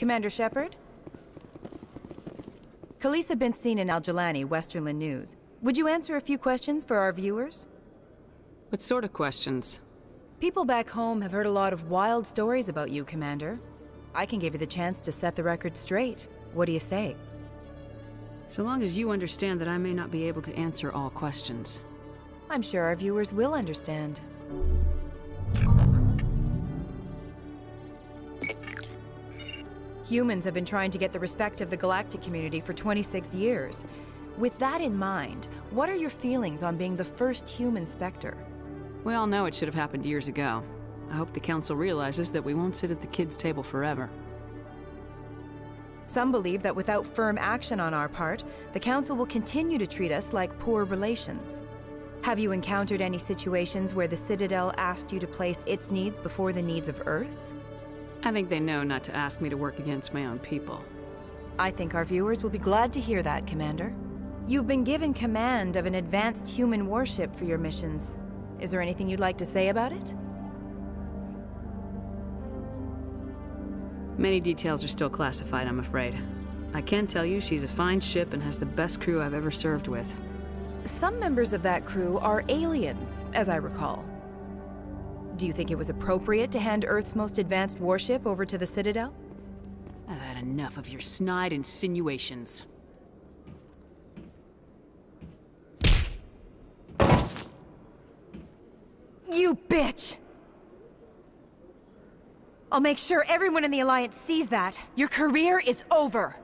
Commander Shepard? Khalisah bint Sinan al-Jilani, Westerlund News. Would you answer a few questions for our viewers? What sort of questions? People back home have heard a lot of wild stories about you, Commander. I can give you the chance to set the record straight. What do you say? So long as you understand that I may not be able to answer all questions. I'm sure our viewers will understand. Humans have been trying to get the respect of the galactic community for 26 years. With that in mind, what are your feelings on being the first human Spectre? We all know it should have happened years ago. I hope the Council realizes that we won't sit at the kids' table forever. Some believe that without firm action on our part, the Council will continue to treat us like poor relations. Have you encountered any situations where the Citadel asked you to place its needs before the needs of Earth? I think they know not to ask me to work against my own people. I think our viewers will be glad to hear that, Commander. You've been given command of an advanced human warship for your missions. Is there anything you'd like to say about it? Many details are still classified, I'm afraid. I can tell you she's a fine ship and has the best crew I've ever served with. Some members of that crew are aliens, as I recall. Do you think it was appropriate to hand Earth's most advanced warship over to the Citadel? I've had enough of your snide insinuations. You bitch! I'll make sure everyone in the Alliance sees that. Your career is over.